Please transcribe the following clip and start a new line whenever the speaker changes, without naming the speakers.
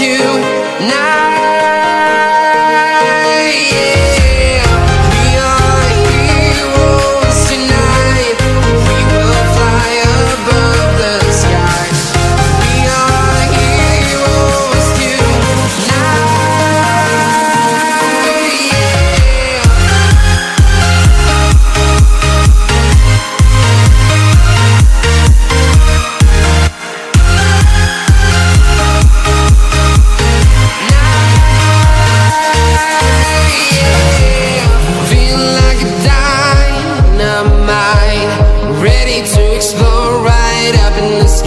heroes tonight.